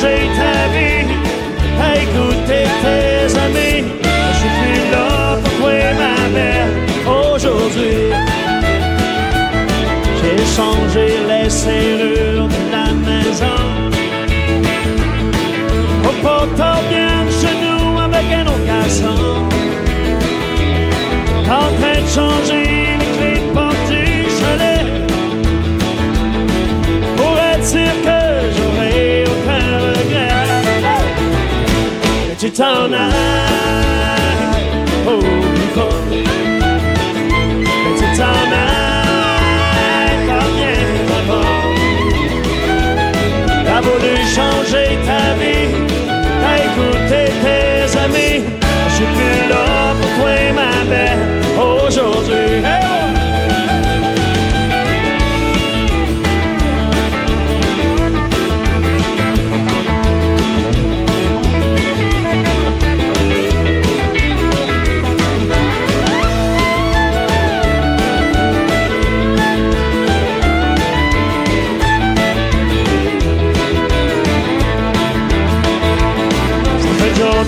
changer ta vie, t'as écouté tes amis. Je suis plus là pour toi, ma belle, aujourd'hui. J'ai changé les serrures de la maison. Pas t'en vienne chez nous avec un autre. Que tu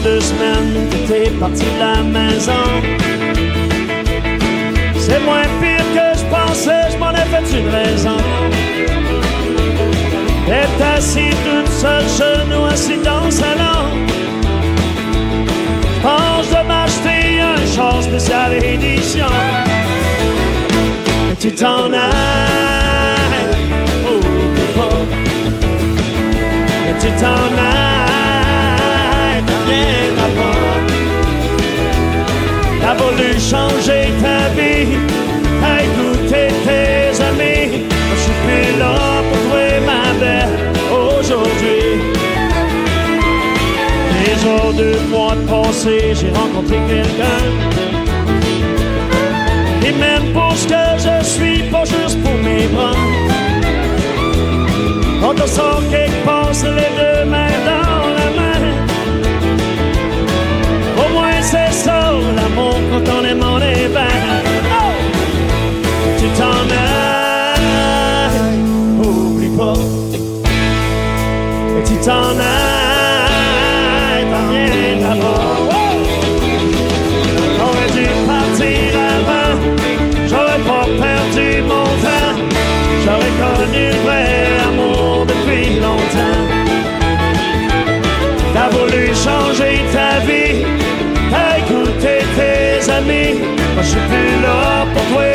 Deux semaines que t'es parti de la maison. C'est moins pire que je pensais, je m'en ai fait une raison. T'es assis toute seule, genou assis dans le salon. Pense de m'acheter un char spécial édition. Que tu t'en ailles, oublie pas. Que tu t'en ailles, T'as voulu changer ta vie, t'as écouté tes amis. Je suis plus là pour toi, ma belle, aujourd'hui. Les jours deux mois de passé, j'ai rencontré quelqu'un. Et même pour ce que je suis, pas juste pour mes bras. On quelque t'en ailles, t'en viens d'abord. J'aurais dû partir avant, j'aurais pas perdu mon temps. J'aurais connu le vrai amour depuis longtemps. T'as voulu changer ta vie, t'as écouté tes amis. Moi, je suis plus là pour toi,